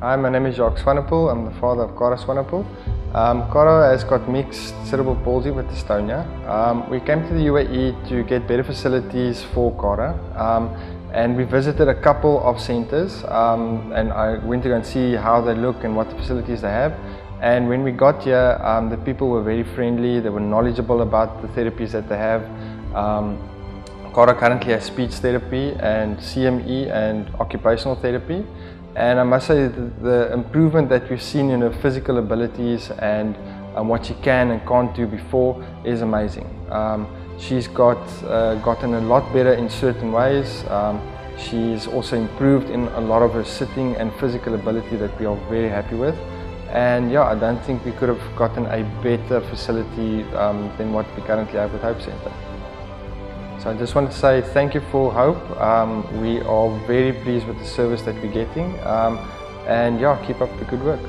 Hi, my name is Jacques Swanepoel. I'm the father of Cara Swanepoel. Um, has got mixed cerebral palsy with dystonia. Um, we came to the UAE to get better facilities for Cara. Um, and we visited a couple of centers um, and I went to go and see how they look and what the facilities they have. And when we got here, um, the people were very friendly, they were knowledgeable about the therapies that they have. Um, Cara currently has speech therapy and CME and occupational therapy. And I must say the, the improvement that we've seen in her physical abilities and um, what she can and can't do before is amazing. Um, she's got uh, gotten a lot better in certain ways. Um, she's also improved in a lot of her sitting and physical ability that we are very happy with. And yeah, I don't think we could have gotten a better facility um, than what we currently have with Hope Centre. I just want to say thank you for Hope. Um, we are very pleased with the service that we're getting. Um, and yeah, keep up the good work.